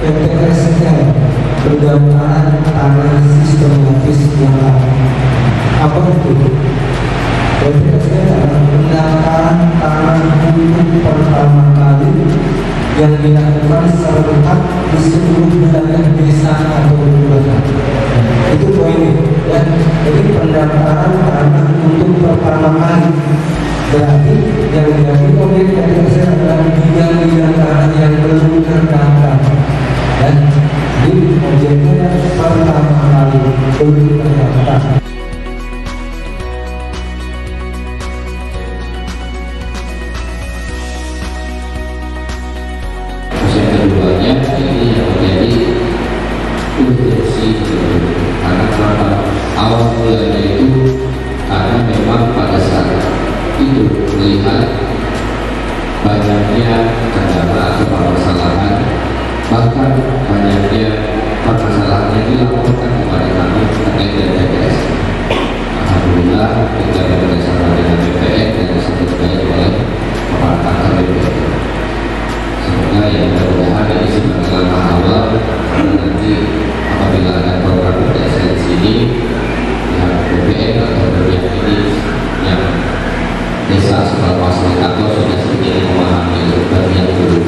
PPSL pendaftaran tanah sistematis yang. Apa itu? PPSL adalah pendaftaran tanah untuk pertama kali yang dilakukan serentak di seluruh wilayah desa atau kelurahan. Itu poinnya. Ya. Jadi pendaftaran tanah untuk pertama kali berarti yang menjadi objek PPSL adalah bidang-bidang tanah yang belum terdaftar saya ini yang menjadi urgensi karena kenapa awal mulanya itu karena memang pada saat itu melihat banyaknya kendala atau permasalahan bahkan banyaknya permasalahan yang dilaporkan kepada kami terkait dengan TPS Alhamdulillah kita berdasarkan ada izin awal nanti apabila ada program PTSN di sini BPN atau BPN yang desa sekolah masyarakat atau sudah sedikit memahami bagian guru